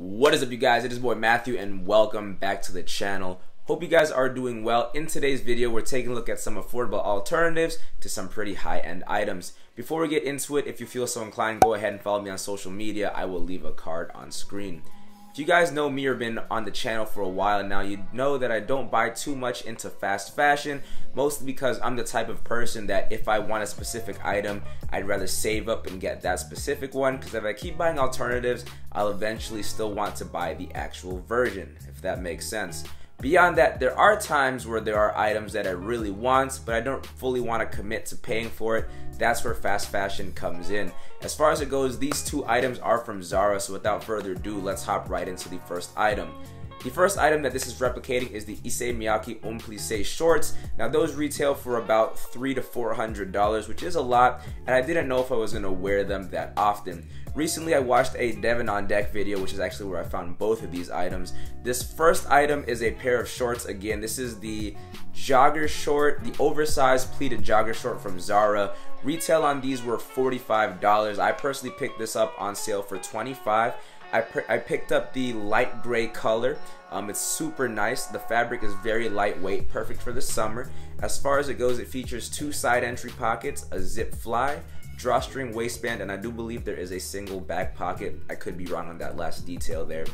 What is up, you guys? It is boy Matthew, and welcome back to the channel. Hope you guys are doing well. In today's video, we're taking a look at some affordable alternatives to some pretty high-end items. Before we get into it, if you feel so inclined, go ahead and follow me on social media. I will leave a card on screen. If you guys know me or been on the channel for a while now, you know that I don't buy too much into fast fashion, mostly because I'm the type of person that if I want a specific item, I'd rather save up and get that specific one, because if I keep buying alternatives, I'll eventually still want to buy the actual version, if that makes sense. Beyond that, there are times where there are items that I really want, but I don't fully want to commit to paying for it. That's where fast fashion comes in. As far as it goes, these two items are from Zara, so without further ado, let's hop right into the first item. The first item that this is replicating is the Issey Miyake Homme shorts. Now those retail for about three to four hundred dollars, which is a lot, and I didn't know if I was gonna wear them that often. Recently, I watched a Devon on Deck video, which is actually where I found both of these items. This first item is a pair of shorts. Again, this is the jogger short, the oversized pleated jogger short from Zara. Retail on these were $45. I personally picked this up on sale for 25 I, I picked up the light gray color. Um, it's super nice. The fabric is very lightweight, perfect for the summer. As far as it goes, it features two side entry pockets, a zip fly, drawstring waistband, and I do believe there is a single back pocket. I could be wrong on that last detail there.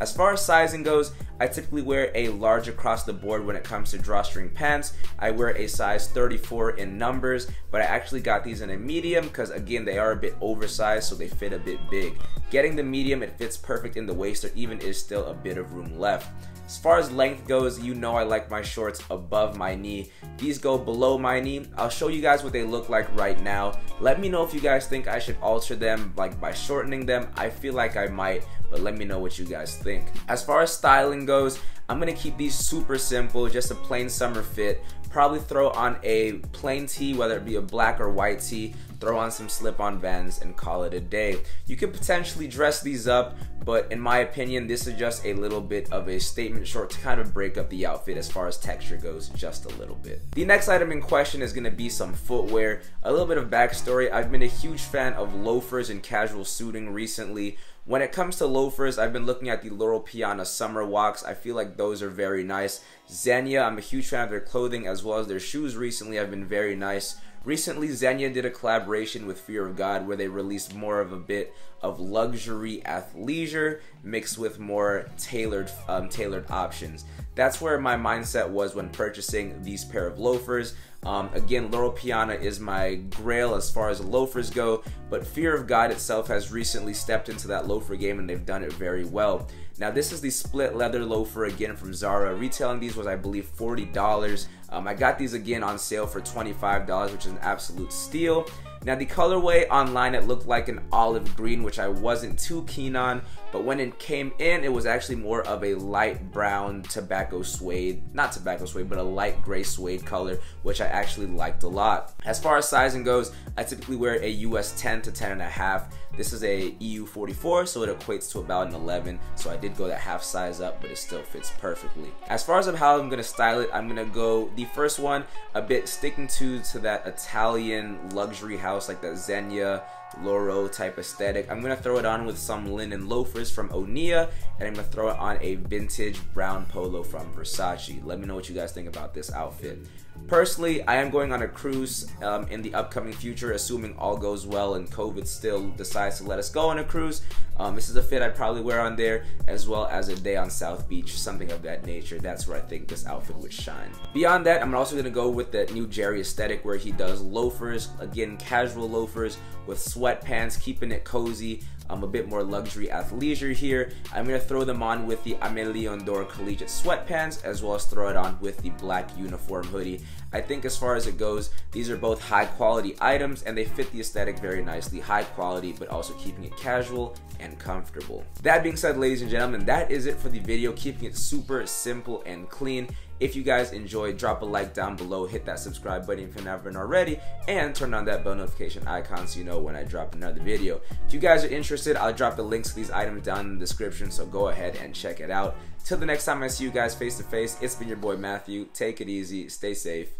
As far as sizing goes, I typically wear a large across the board when it comes to drawstring pants. I wear a size 34 in numbers, but I actually got these in a medium because again, they are a bit oversized, so they fit a bit big. Getting the medium, it fits perfect in the waist, there even is still a bit of room left. As far as length goes, you know I like my shorts above my knee. These go below my knee. I'll show you guys what they look like right now. Let me know if you guys think I should alter them like by shortening them. I feel like I might, but let me know what you guys think. As far as styling goes, I'm gonna keep these super simple, just a plain summer fit. Probably throw on a plain tee, whether it be a black or white tee, throw on some slip-on Vans and call it a day. You could potentially dress these up, but in my opinion, this is just a little bit of a statement short to kind of break up the outfit as far as texture goes just a little bit. The next item in question is gonna be some footwear. A little bit of backstory, I've been a huge fan of loafers and casual suiting recently. When it comes to loafers, I've been looking at the Loro Piana Summer Walks. I feel like those are very nice. Zegna, I'm a huge fan of their clothing as well as their shoes recently have been very nice. Recently, Zegna did a collaboration with Fear of God where they released more of a bit of luxury athleisure mixed with more tailored um, tailored options. That's where my mindset was when purchasing these pair of loafers. Um, again, Loro Piana is my grail as far as loafers go, but Fear of God itself has recently stepped into that loafer game and they've done it very well. Now, this is the split leather loafer again from Zara. Retailing these was, I believe, $40. Um, I got these again on sale for $25, which is an absolute steal. Now the colorway online it looked like an olive green which I wasn't too keen on but when it came in it was actually more of a light brown tobacco suede not tobacco suede but a light gray suede color which I actually liked a lot. As far as sizing goes I typically wear a US 10 to 10 and a half. This is a EU 44 so it equates to about an 11 so I did go that half size up but it still fits perfectly. As far as how I'm gonna style it I'm gonna go the first one a bit sticking to to that Italian luxury house house, like that Zegna, Loro type aesthetic. I'm gonna throw it on with some linen loafers from Onia, and I'm gonna throw it on a vintage brown polo from Versace. Let me know what you guys think about this outfit. Personally, I am going on a cruise um, in the upcoming future, assuming all goes well and COVID still decides to let us go on a cruise. Um, this is a fit I'd probably wear on there, as well as a day on South Beach, something of that nature. That's where I think this outfit would shine. Beyond that, I'm also gonna go with the new Jerry aesthetic, where he does loafers, again, casual loafers with sweatpants, keeping it cozy, um, a bit more luxury athleisure here. I'm gonna throw them on with the Aimé Leon Dore collegiate sweatpants as well as throw it on with the black uniform hoodie. I think as far as it goes, these are both high quality items and they fit the aesthetic very nicely. High quality, but also keeping it casual and comfortable. That being said, ladies and gentlemen, that is it for the video, keeping it super simple and clean. If you guys enjoyed, drop a like down below, hit that subscribe button if you haven't already, and turn on that bell notification icon so you know when I drop another video. If you guys are interested, I'll drop the links to these items down in the description, so go ahead and check it out. Till the next time I see you guys face to face, it's been your boy Matthew. Take it easy, stay safe.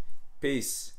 Peace.